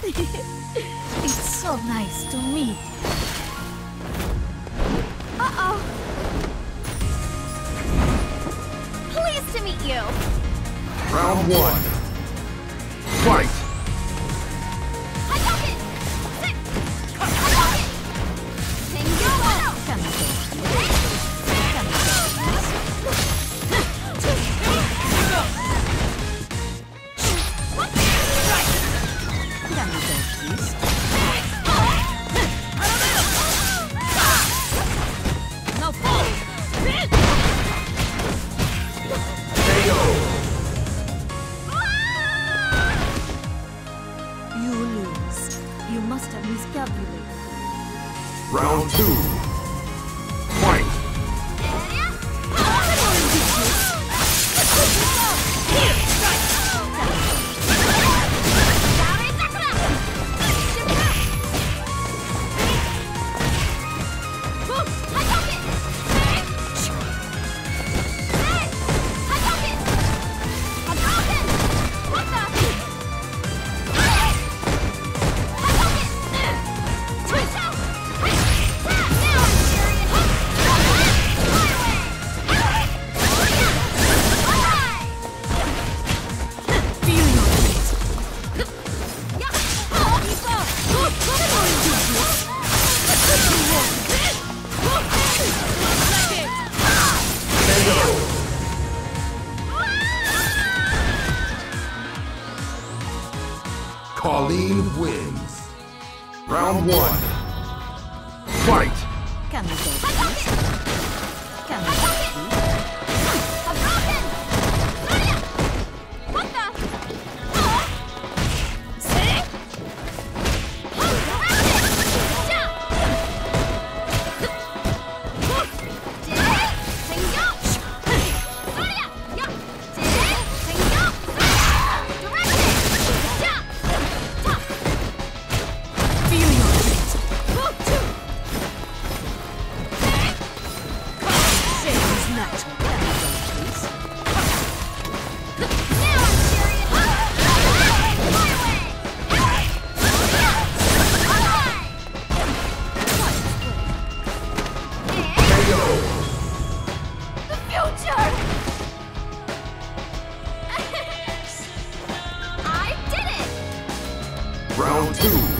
it's so nice to meet. Uh-oh. Pleased to meet you. Round one. Fight! Lose. You must have miscalculated. Round two. Kolin wins. Round one. Fight! KO! Round two.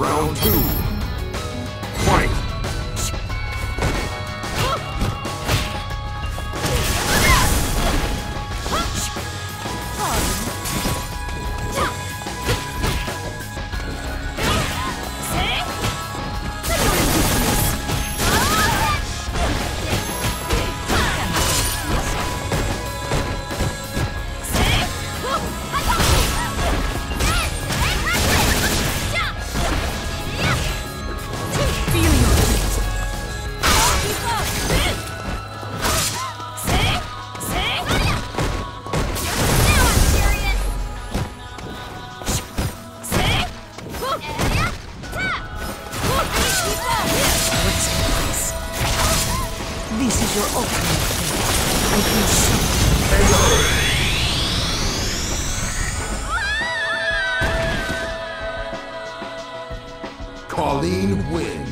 Round two. Is your ultimate fate. I consent. Kolin wins.